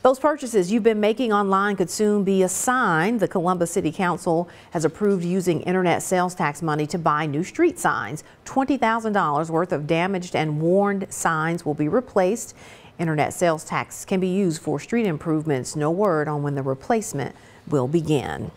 Those purchases you've been making online could soon be a sign. The Columbus City Council has approved using internet sales tax money to buy new street signs. $20,000 worth of damaged and worn signs will be replaced. Internet sales tax can be used for street improvements. No word on when the replacement will begin.